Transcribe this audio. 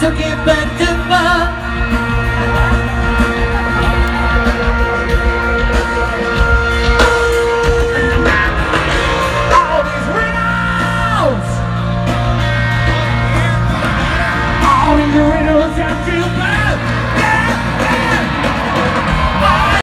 took it back to